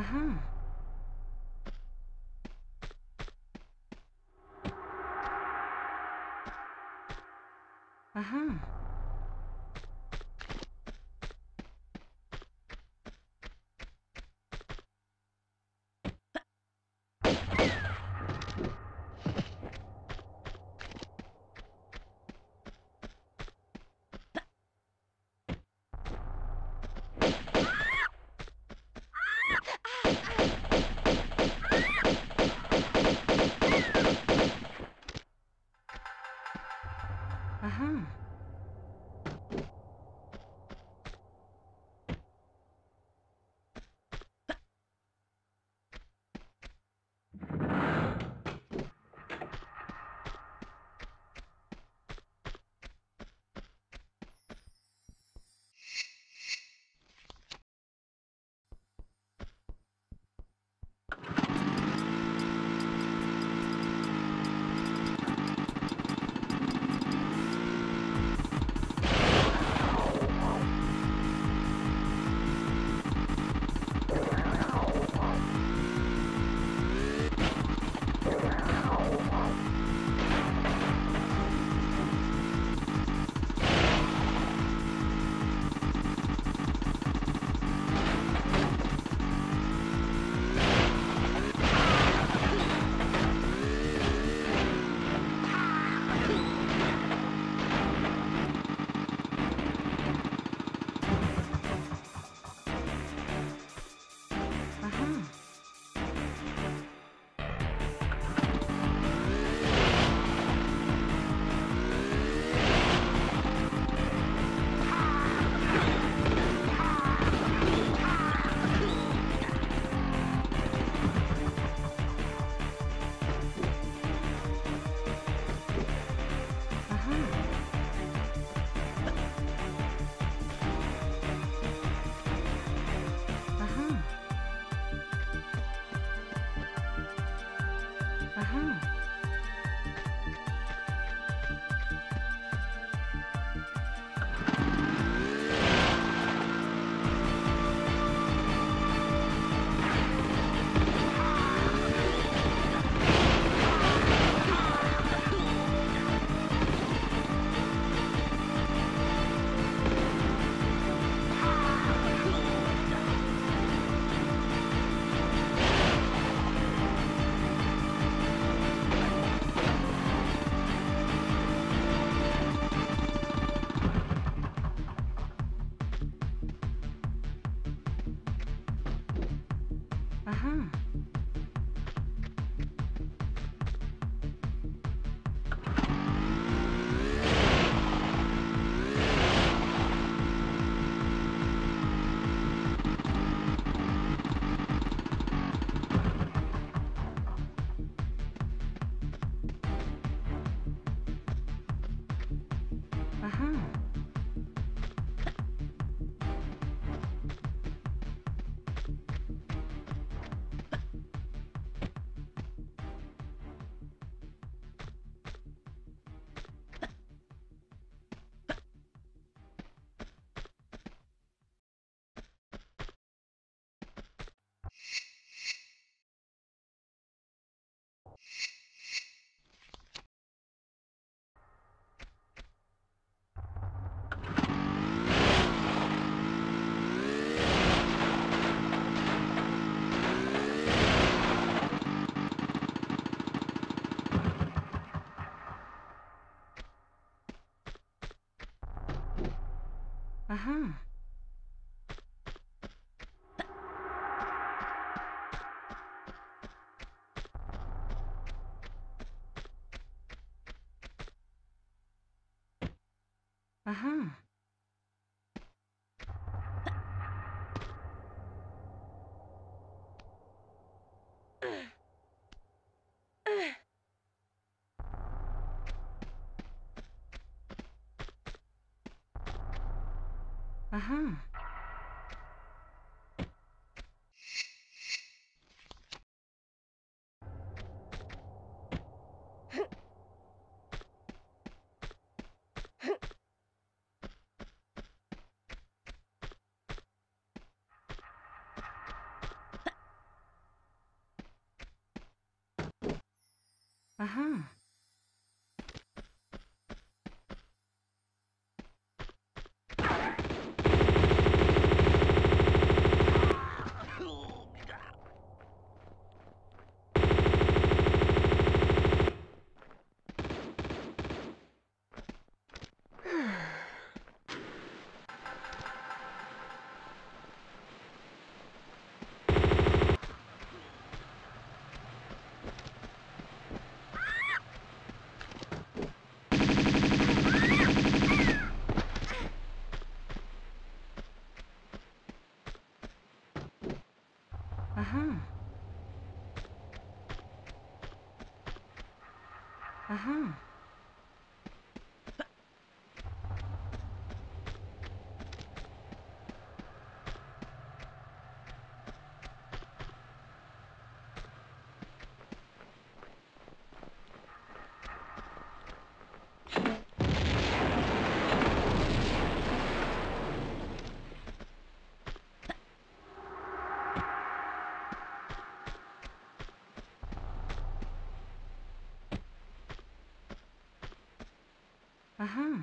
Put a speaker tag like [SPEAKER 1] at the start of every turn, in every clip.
[SPEAKER 1] Uh-huh. Uh-huh. how? Uh huh. Uh-huh. Uh-huh. Uh-huh. Uh huh.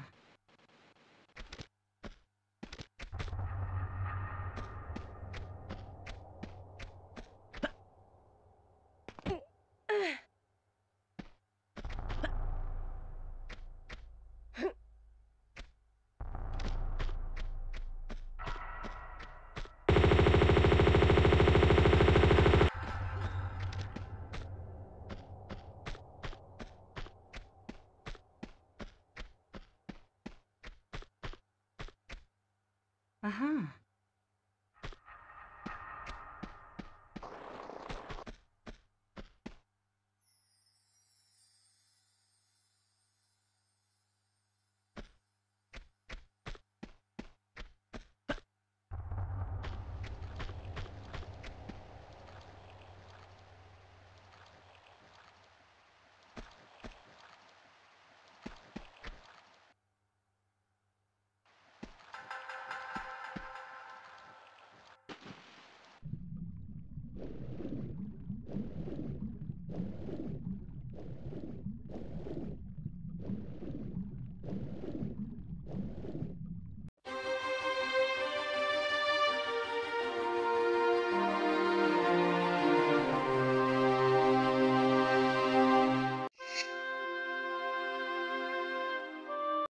[SPEAKER 1] Uh huh.